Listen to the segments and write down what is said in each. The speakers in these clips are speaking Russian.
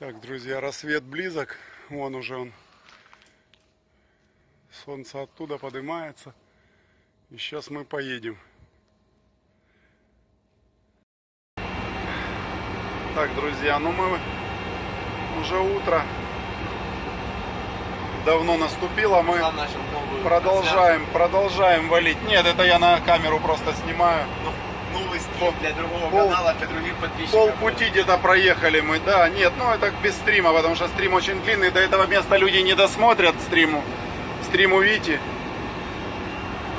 Так, друзья, рассвет близок. Вон уже он. Солнце оттуда поднимается. И сейчас мы поедем. Так, друзья, ну мы уже утро. Давно наступило. Мы продолжаем, продолжаем валить. Нет, это я на камеру просто снимаю. Новый стрим для другого пол- канала, для других подписчиков. Полпути где-то проехали мы, да. Нет, ну это без стрима, потому что стрим очень длинный. До этого места люди не досмотрят стриму. Стриму Вити.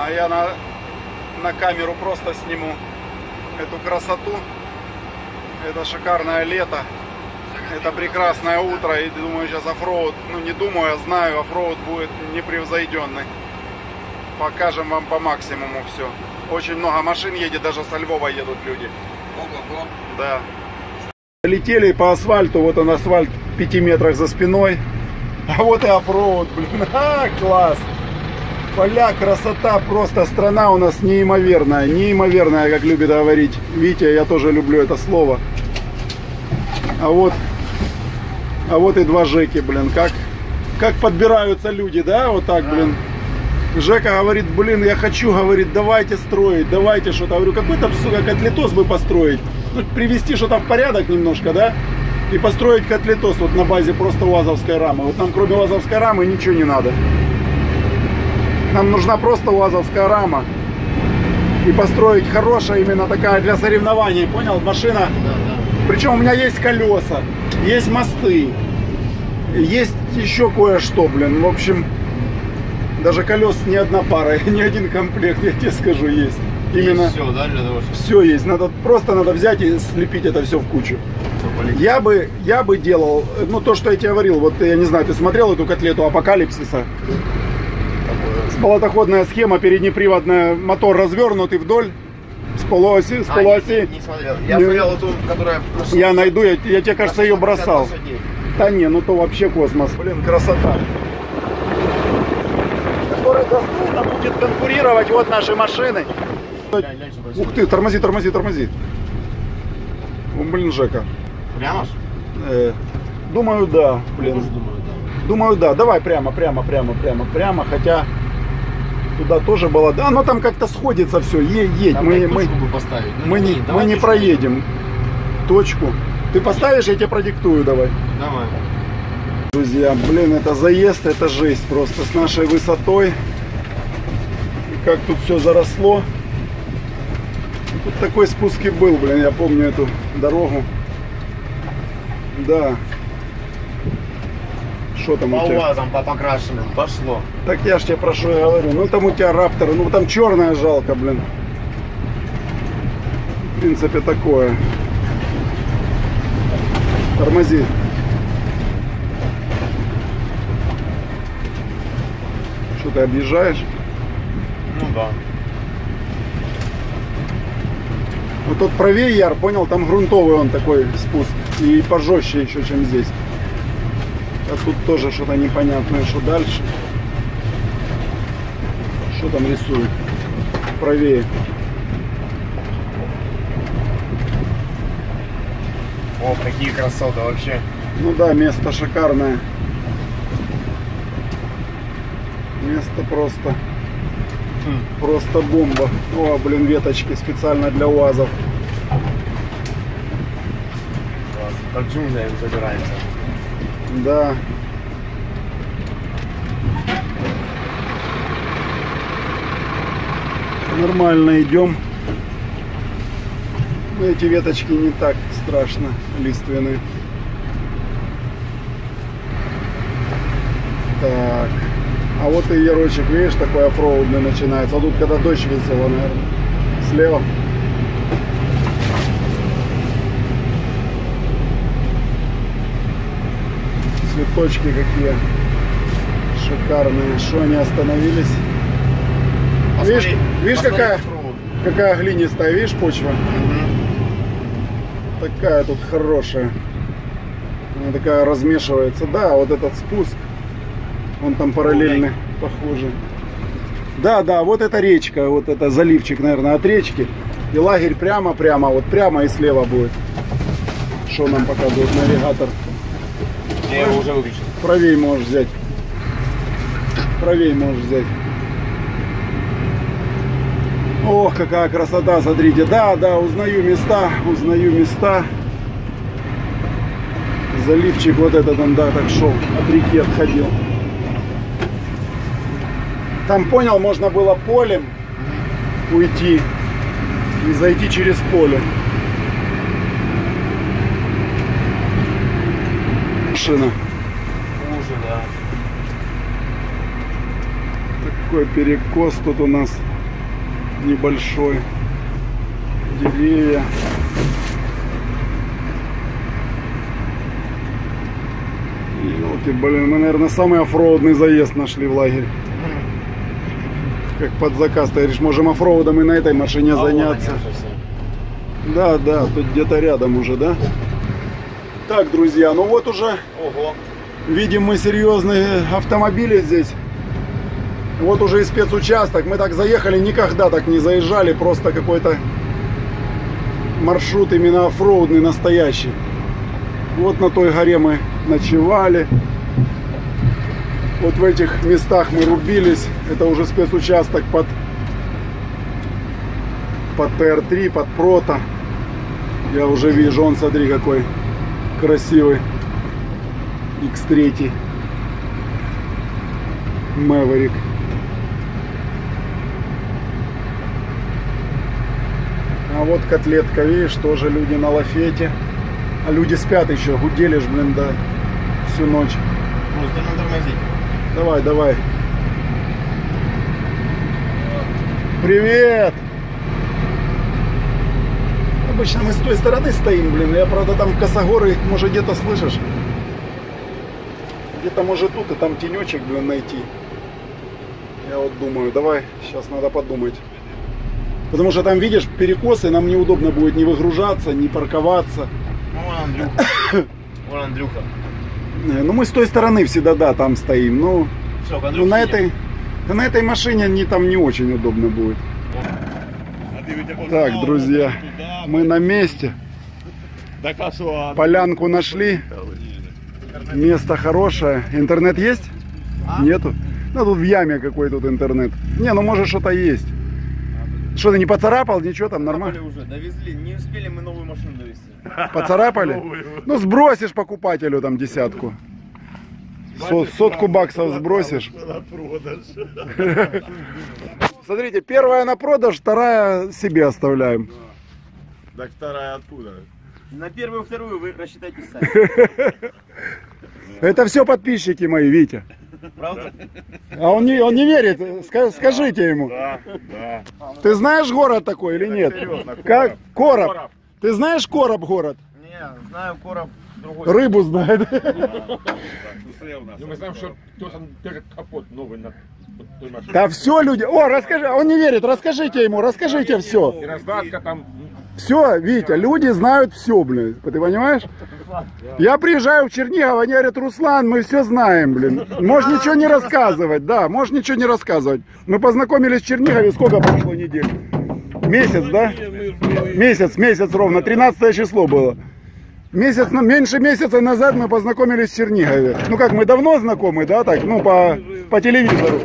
А я на, на камеру просто сниму эту красоту. Это шикарное лето. Это прекрасное утро. И думаю, сейчас оффроуд, ну не думаю, а знаю, оффроуд будет непревзойденный. Покажем вам по максимуму все. Очень много машин едет, даже со Львова едут люди. Ого-го. Да. Летели по асфальту, вот он асфальт в 5 метрах за спиной. А вот и оффроуд, блин. А, класс. Поля, красота, просто страна у нас неимоверная. Неимоверная, как любит говорить Витя, я тоже люблю это слово. А вот, а вот и два Жеки, блин, как, как подбираются люди, да, вот так, блин. Жека говорит, блин, я хочу, говорит, давайте строить, давайте что-то. Говорю, какой-то, сука, котлетос бы построить. Ну, привести что-то в порядок немножко, да? И построить котлетос вот на базе просто УАЗовской рамы. Вот нам кроме УАЗовской рамы ничего не надо. Нам нужна просто УАЗовская рама. И построить хорошая именно такая для соревнований, понял? Машина. Да, да. Причем у меня есть колеса, есть мосты, есть еще кое-что, блин. В общем, даже колес не одна пара, не один комплект, я тебе скажу, есть. Именно все, да, для того, чтобы все есть. Надо просто надо взять и слепить это все в кучу. Я бы, я бы делал, ну то, что я тебе говорил, вот я не знаю, ты смотрел эту котлету апокалипсиса? Болотоходная схема, переднеприводная, мотор развернутый вдоль, с полуоси, с А, полуоси. не, не смотрел. Я Не- смотрел эту, которая... Я найду, я, я тебе кажется ее 150 бросал. лошадей. Да не, ну то вообще космос. Блин, красота. Достойно будет конкурировать вот наши машины. Ух ты, тормози, тормози, тормози. Блин, Жека. Прямо ж? Э, думаю, да, блин. думаю, да. Думаю, да. Давай прямо, прямо, прямо, прямо, прямо. Хотя туда тоже было. Да, оно там как-то сходится все. Едь, Там, мы, мы, бы поставить. Ну, мы не, давай мы не проедем точку. Ты поставишь, я тебе продиктую, давай. Давай. Друзья, блин, это заезд, это жесть просто с нашей высотой. Как тут все заросло. Тут такой спуск и был, блин, я помню эту дорогу. Да. Что там По у тебя? УАЗам, по покрашенным. Пошло. Так я ж тебе про что и говорю. Ну там у тебя раптор, ну там черная жалко, блин. В принципе такое. Тормози. Что ты объезжаешь? Ну да. Вот тот правее яр, понял, там грунтовый он такой спуск. И пожестче еще, чем здесь. А тут тоже что-то непонятное, что дальше. Что там рисует? Правее. О, какие красоты вообще. Ну да, место шикарное. Место просто, Хм. просто бомба. О, блин, веточки специально для УАЗов. Класс. Как джунглями забираемся. Да. Нормально идем. Но Эти веточки не так страшно лиственные. Так. А вот и ярочек, видишь, такой оффроудный начинается. А тут когда дождь весело, наверное. Слева. Цветочки какие шикарные. Что они остановились? Видишь, Посмотри, видишь посмотри какая, какая глинистая, видишь почва? Мгм. Такая тут хорошая. Она такая размешивается. Да, вот этот спуск. Он там параллельный, похоже. Да, да, вот эта речка, вот это заливчик, наверное, от речки. И лагерь прямо-прямо, вот прямо и слева будет. Что нам показывает навигатор? Я его уже выключил. Правей можешь взять. Правей можешь взять. Ох, какая красота, смотрите. Да, да, узнаю места, узнаю места. Заливчик вот этот он, да, так шел, от реки отходил. Там, понял, можно было полем уйти и зайти через поле. Машина. Хуже, да. Такой перекос тут у нас небольшой. Деревья. Елки, блин, мы, наверное, самый оффроудный заезд нашли в лагерь. Как под заказ. Ты говоришь, можем оффроудом и на этой машине А заняться. Да, да, тут где-то рядом уже, да? Так, друзья, ну вот уже Ого. Видим мы серьезные автомобили здесь. Вот уже и спецучасток. Мы так заехали, никогда так не заезжали. Просто какой-то маршрут именно оффроудный, настоящий. Вот на той горе мы ночевали. В этих местах мы рубились. Это уже спецучасток под, под ТР-3, под Прото. Я уже вижу, он, смотри, какой красивый. X3 Maverick. А вот котлетка, видишь, тоже люди на лафете. А люди спят еще, гудели ж, блин, да, всю ночь. Просто надо тормозить. Давай, давай. Привет! Обычно мы с той стороны стоим, блин. Я, правда, там косогоры, может, где-то слышишь? Где-то, может, тут и там тенечек, блин, найти. Я вот думаю, давай, сейчас надо подумать. Потому что там, видишь, перекосы, нам неудобно будет не выгружаться, не парковаться. Ну, вон Андрюха. Вон Андрюха. Э, Ну, мы с той стороны всегда, да, там стоим. Ну, Все, ну на этой, да на этой машине не, там не очень удобно будет. Так, друзья, мы на месте. А что? Полянку нашли. Место хорошее. Интернет есть? Нету? Ну тут в яме какой тут интернет. Не, ну может что-то есть. Что ты не поцарапал? Ничего там нормально? уже довезли. Не успели мы новую машину довести. Поцарапали? Ну сбросишь покупателю там десятку. Со- сотку баксов сбросишь. На продаж. Смотрите, первая на продаж, вторая себе оставляем. Так вторая откуда? На первую, вторую вы рассчитайте сами. Это все подписчики мои, Витя. Правда? А он не, он не верит. Ска- скажите ему. Да, да. Ты знаешь город такой или нет? серьезно, Короб. Как? Короб. Короб. Ты знаешь Короб город? Не, знаю, короб другой. Рыбу знает. Ну, мы знаем, что кто там держит капот новый на той машине. Да все люди. О, расскажи. Он не верит. Расскажите ему. Расскажите И все. раздатка там. Все, Витя, люди знают все, блин. Ты понимаешь? Я приезжаю в Чернигов, они говорят, Руслан, мы все знаем, блин. Можешь ничего не рассказывать, да, можешь ничего не рассказывать. Мы познакомились в Чернигове, сколько прошло недель? Месяц, да? Месяц, месяц ровно, 13 число было. Месяц, ну, меньше месяца назад мы познакомились в Чернигове. Ну как, мы давно знакомы, да, так, ну по, по телевизору.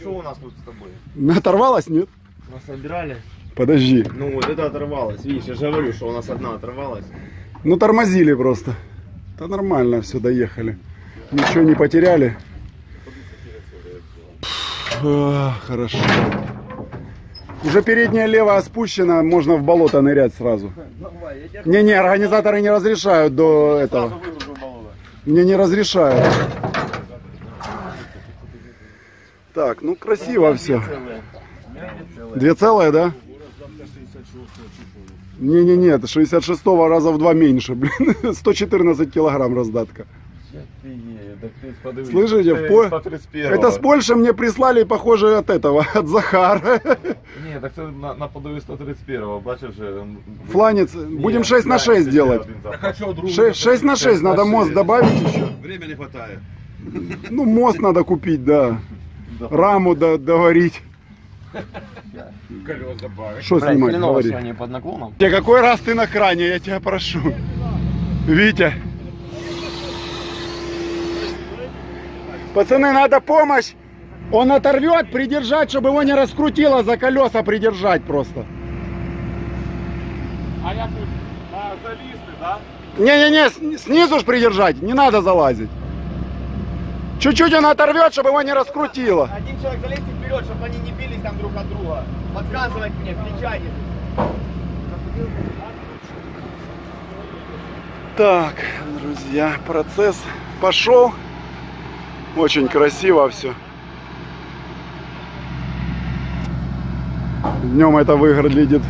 Что у нас тут с тобой? Оторвалась, нет? Нас собирали. Подожди. Ну вот это оторвалось. Видишь, я же говорю, что у нас одна оторвалась. Ну тормозили просто. Да нормально все, доехали. Ничего не потеряли. А, хорошо. Уже передняя левая спущена, можно в болото нырять сразу. Не-не, организаторы не разрешают до этого. Мне не разрешают. Так, ну красиво все. Две целые, да? Не-не-не, это 66 раза в два меньше, блин. 114 килограмм раздатка. Слышите, в По- Это с Польши мне прислали, похоже, от этого, от Захара. Ні, так це на, на подові 131-го, бачиш же. м, Фланец. ні, Будем 6 на фланець 6 ще делать. один запас. Хочу другу. 6, 6 на 6, надо мост добавить еще. Время не хватает. Ну, мост надо купить, да. Раму до- доварить. Колес добавить. Что снимать, говори. под наклоном. Те, какой раз ты на кране, я тебя прошу. Витя. Пацаны, надо помощь. Он оторвет, придержать, чтобы его не раскрутило за колеса, придержать просто. А я тут а, залізти, да? Не-не-не, снизу ж придержать, не надо залазить. Чуть-чуть он оторвет, чтобы его не раскрутило. Один человек залезьте вперед, чтобы они не бились там друг от друга. Подсказывать мне, включайте. Так, друзья, процесс пошел. Очень красиво все. Днем это выглядит.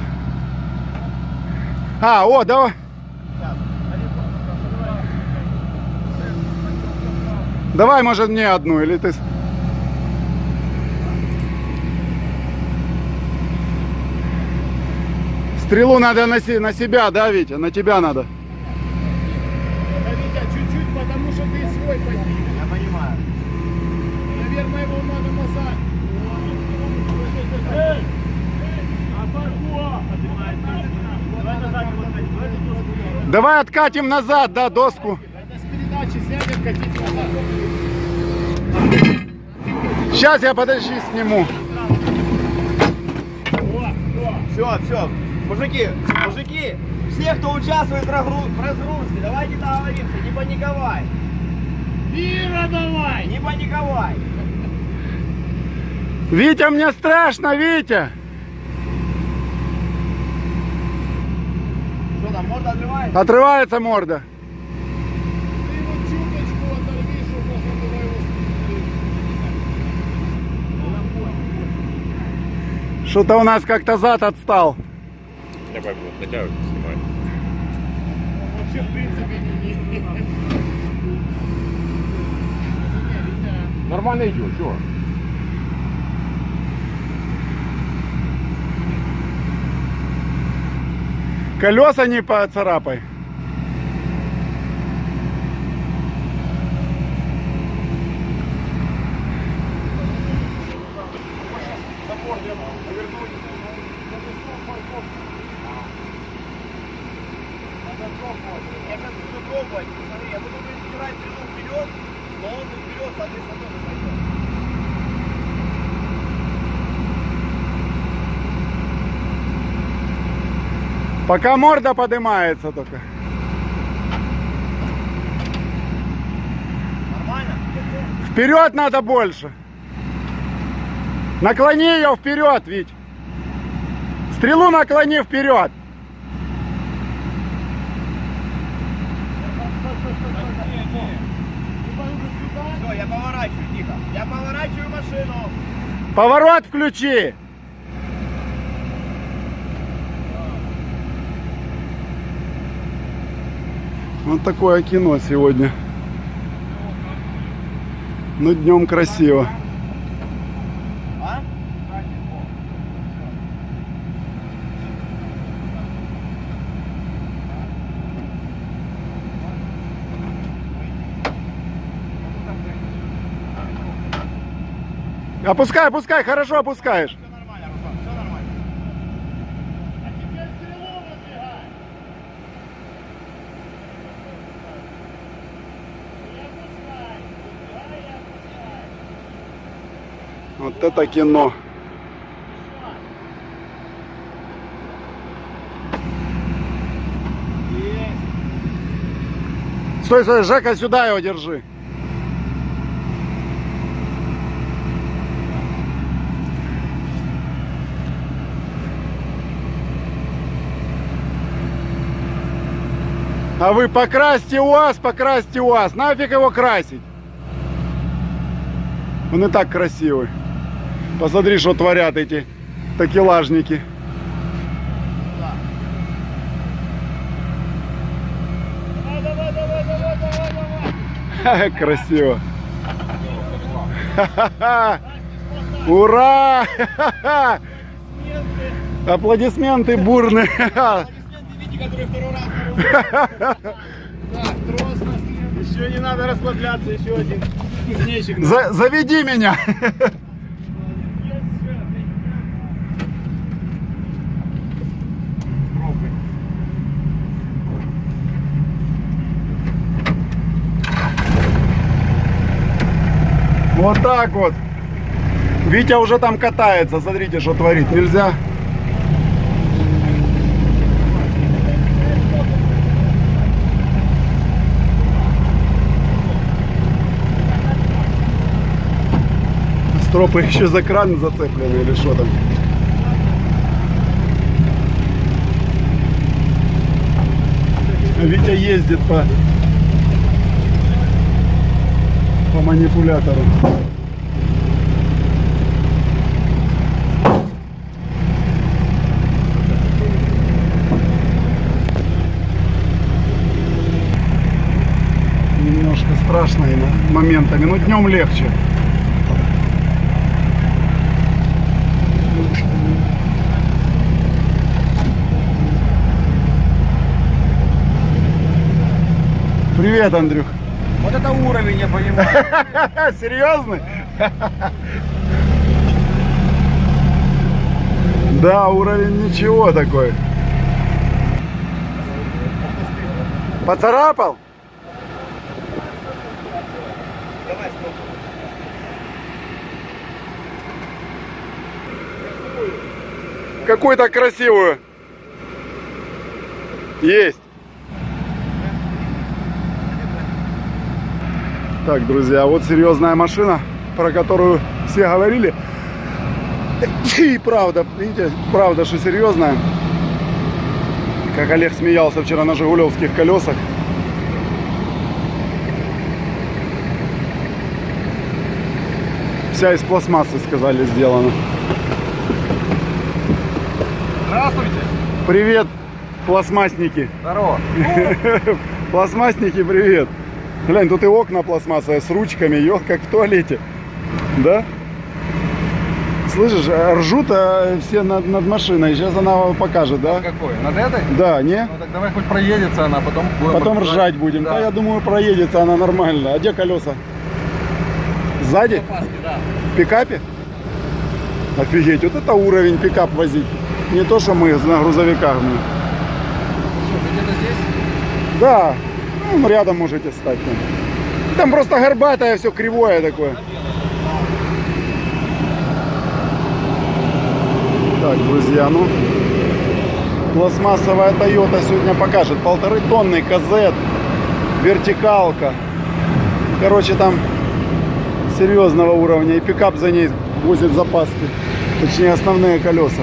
А, о, давай. Давай, может, мне одну, или ты... Стрелу надо на, на себя, да, Витя? На тебя надо. Витя, чуть-чуть, потому что ты свой поднимешь. Я понимаю. Наверное, его надо назад. Давай назад его откатим. Давай откатим назад, да, доску. Это с передачи сядем, катить назад. Сейчас я подожди сниму. Все, все. Мужики, мужики, все, кто участвует в разгру- в разгрузке, давайте договоримся, не паниковай. Вира, давай! Не паниковай. Витя, мне страшно, Витя. Что там, морда отрывается? Отрывается морда. Ты его чуточку оторви, чтобы можно было его спустить. Что-то у нас как-то зад отстал. Давай, вот, натягивай, снимай. Вообще, в принципе, не... Нормально идет, чего? Колеса не поцарапай. Я сейчас буду пробовать. Смотри, я буду убирать стрелу вперед, но он вперед, соответственно, тоже пойдет. Пока морда поднимается только. Нормально? Вперед надо больше. Наклони ее вперед, Вить. Стрелу наклони вперед. Все, я поворачиваю, тихо. Я поворачиваю машину. Поворот включи. Вот такое кино сегодня. Ну, днем красиво. Опускай, опускай, хорошо опускаешь. Все нормально, Руслан, все нормально. А теперь стрелу выдвигай. И опускай. Выдвигай и опускай. Это кино. Стой, стой, Жека, сюда его держи. А вы покрасьте УАЗ, покрасьте УАЗ. Нафиг его красить? Он и так красивый. Посмотри, что творят эти такелажники. Красиво. Ура! Аплодисменты бурные. Еще не надо расслабляться, еще один кузнечик. Заведи меня. Вот так вот. Витя уже там катается. Смотрите, что творит. Нельзя. Стропы еще за кран зацеплены или что там? Витя ездит по по манипулятору. Немножко страшно моментами, но днем легче. Привет, Андрюх. Вот это уровень, я понимаю. Серьезно? Да, уровень ничего такой. Поцарапал? Давай. Какую-то красивую. Есть. Так, друзья, вот серьезная машина, про которую все говорили. И правда, видите, правда, что серьезная. Как Олег смеялся вчера на жигулевских колесах. Вся из пластмассы, сказали, сделана. Здравствуйте. Привет, пластмассники. Здорово. Пластмассники, привет. Глянь, тут и окна пластмассовые с ручками, ё, как в туалете. Да? Слышишь, а ржут а, все над, над машиной. Сейчас она покажет, да? Какой? Над этой? Да, не? Ну так давай хоть проедется она, потом будем Потом ржать будем. Да. Да. я думаю, проедется она нормально. А где колеса? Сзади? Да. В пикапе? Офигеть, вот это уровень пикап возить. Не то, что мы на грузовиках. ну. Что, где-то здесь? Да, ну, рядом можете стать. Там, там просто горбатое, все кривое такое. Так, друзья, ну, пластмассовая Toyota сегодня покажет. Полторы тонны КЗ, вертикалка. Короче, там серьезного уровня. И пикап за ней возит запаски. Точнее, основные колеса.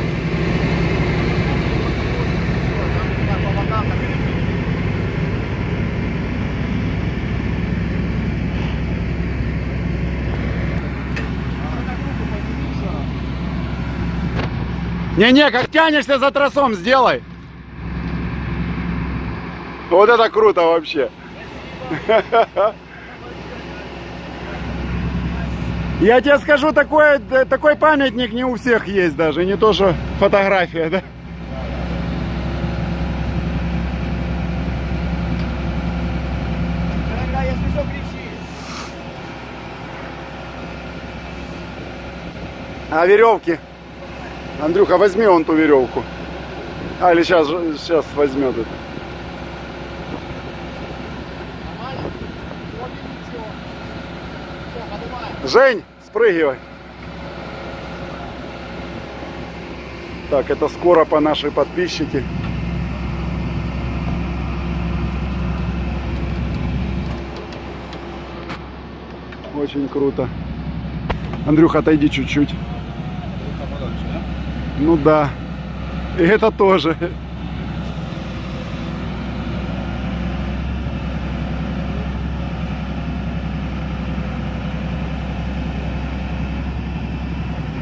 Не-не, как тянешься за тросом, сделай. Вот это круто вообще. Я тебе скажу, такой, такой памятник не у всех есть даже, не то что фотография, да? А веревки? Андрюха, возьми он ту веревку. А, или сейчас, сейчас возьмет это. Жень, спрыгивай. Так, это скоро по нашей подписчике. Очень круто. Андрюха, отойди чуть-чуть. Ну да. И это тоже.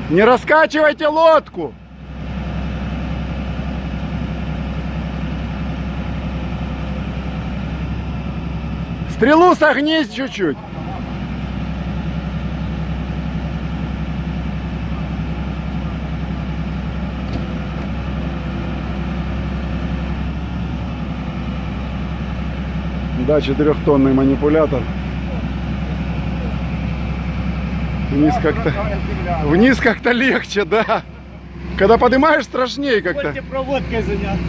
Не раскачивайте лодку. Стрелу согнись чуть-чуть. Да, четырехтонный манипулятор. Вниз как-то вниз как-то легче, да. Когда поднимаешь, страшнее как-то. Проводкой заняться.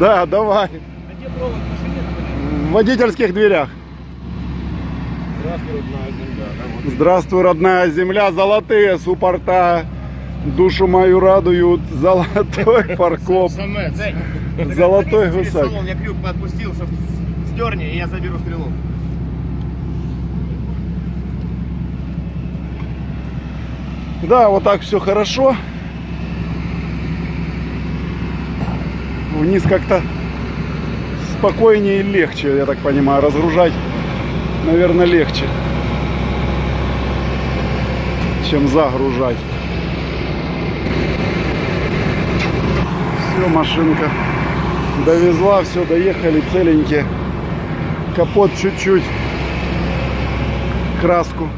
Да, давай. А где провод машины? В водительских дверях. Здравствуй, родная земля. Да, вот. Здравствуй, родная земля, золотые суппорта. Душу мою радуют золотой. Самець. Золотой гусак. Я крюк отпустил, чтобы сдерни, и я заберу стрелу. Да, вот так все хорошо. Вниз как-то спокойнее и легче, я так понимаю. Разгружать, наверное, легче, чем загружать. Все, машинка довезла, все, доехали целенькие. Капот чуть-чуть, краску.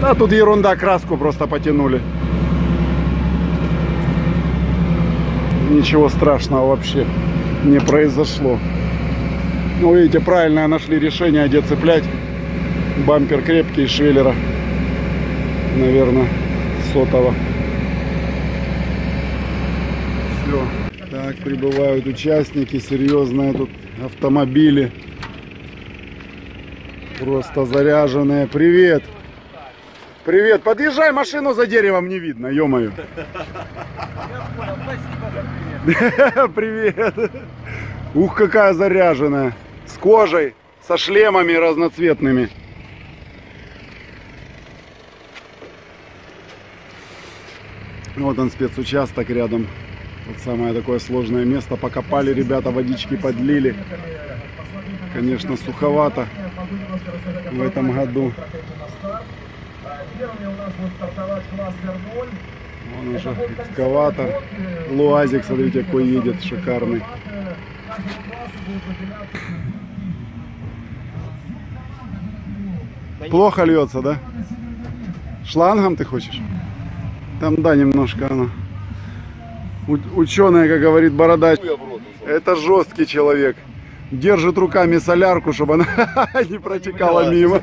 Да, тут ерунда, краску просто потянули. Ничего страшного вообще не произошло. Ну, видите, правильно нашли решение, где цеплять. Бампер крепкий, швеллера. Наверное, сотого. Все. Так, прибывают участники, серьезные тут автомобили. Просто заряженные. Привет! Привет, подъезжай, машину за деревом не видно, ё-моё. Привет. Ух, какая заряженная. С кожей, со шлемами разноцветными. Вот он спецучасток рядом. Вот самое такое сложное место. Покопали ребята, водички подлили. Конечно, суховато в этом году. Вон уже экскаватор. Луазик, смотрите, какой едет, шикарный. Плохо льется, да? Шлангом ты хочешь? Там да, немножко оно. Ученый, как говорит бородач, это жесткий человек. Держит руками солярку, чтобы она не протекала мимо.